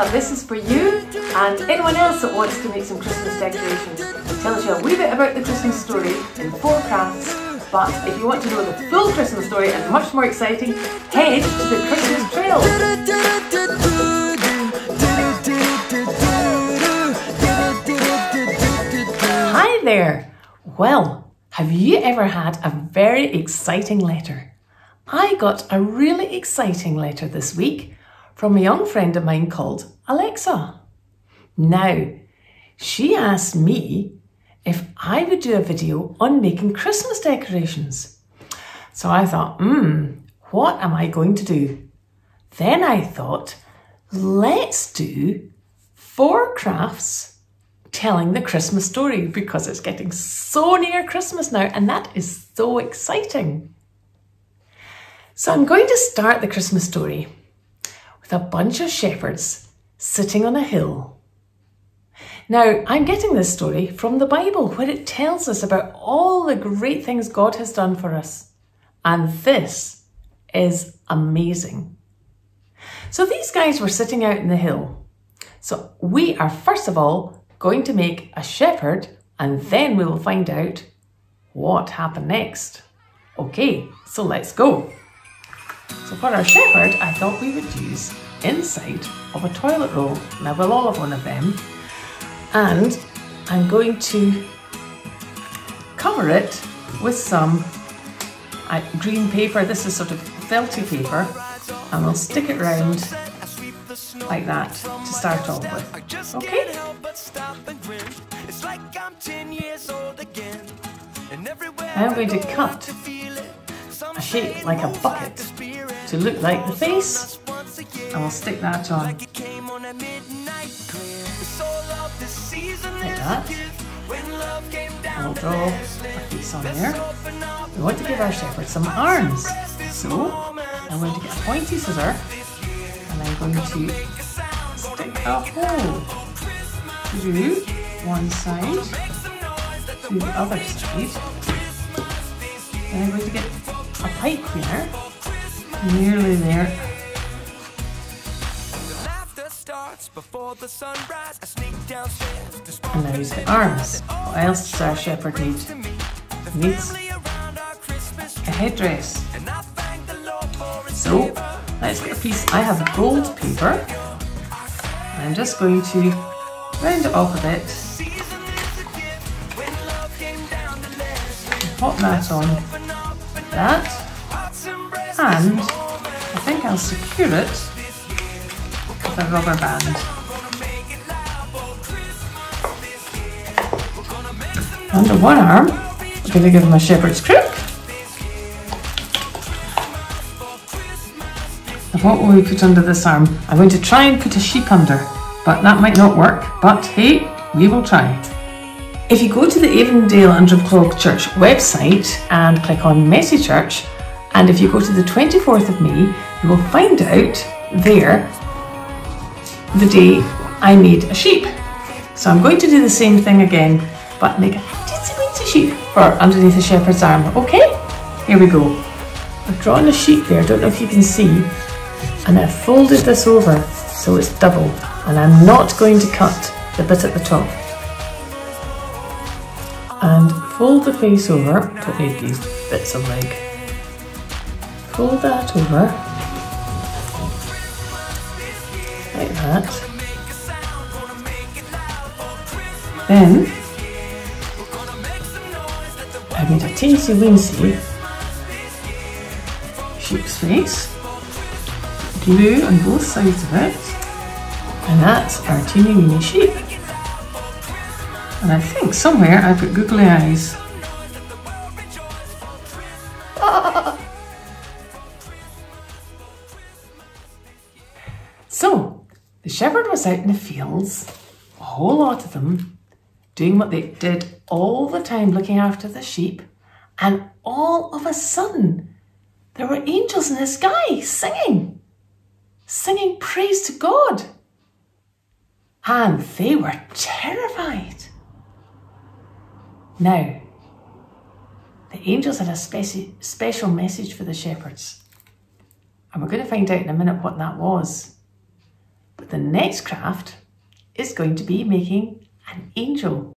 Alexa, this is for you and anyone else that wants to make some Christmas decorations. It tells you a wee bit about the Christmas story in four crafts, but if you want to know the full Christmas story and much more exciting, head to the Christmas Trail. Hi there! Well, have you ever had a very exciting letter? I got a really exciting letter this week from a young friend of mine called Alexa. Now, she asked me if I would do a video on making Christmas decorations. So I thought, hmm, what am I going to do? Then I thought, let's do four crafts telling the Christmas story because it's getting so near Christmas now and that is so exciting. So I'm going to start the Christmas story a bunch of shepherds sitting on a hill. Now, I'm getting this story from the Bible where it tells us about all the great things God has done for us. And this is amazing. So these guys were sitting out in the hill. So we are first of all going to make a shepherd and then we will find out what happened next. Okay, so let's go. So for our shepherd, I thought we would use inside of a toilet roll. Now we'll all have one of them. And I'm going to cover it with some uh, green paper. This is sort of felty paper. And we'll stick it round like that to start off with. Okay? I'm going to cut a shape like a bucket to look like the face and we'll stick that on. Like that. And we'll draw a face on there we want to give our shepherd some arms. So I'm going to get a pointy scissor and I'm going to stick a hole through one side to the other side. And I'm going to get a pipe cleaner nearly there. And now he's the arms. What else does our shepherd need? Needs a headdress. So let's get a piece. I have gold paper. I'm just going to round it off a bit. Pop that on that and I think I'll secure it with a rubber band. Under one arm, I'm going to give him a shepherd's crook. And what will we put under this arm? I'm going to try and put a sheep under, but that might not work. But hey, we will try. If you go to the Avendale and Church website and click on Messy Church, and if you go to the 24th of May, you will find out there the day I made a sheep. So I'm going to do the same thing again, but make a teensy weensy sheep for underneath the shepherd's arm. Okay, here we go. I've drawn a sheep there, don't know if you can see, and I've folded this over so it's double, and I'm not going to cut the bit at the top. And fold the face over to make these bits of leg fold that over like that. Then I made a teensy weensy sheep's face, glue on both sides of it, and that's our teeny weeny sheep. And I think somewhere I put googly eyes ah! Shepherd was out in the fields, a whole lot of them, doing what they did all the time, looking after the sheep, and all of a sudden, there were angels in the sky singing, singing praise to God. And they were terrified. Now, the angels had a speci- special message for the shepherds. And we're going to find out in a minute what that was. But the next craft is going to be making an angel.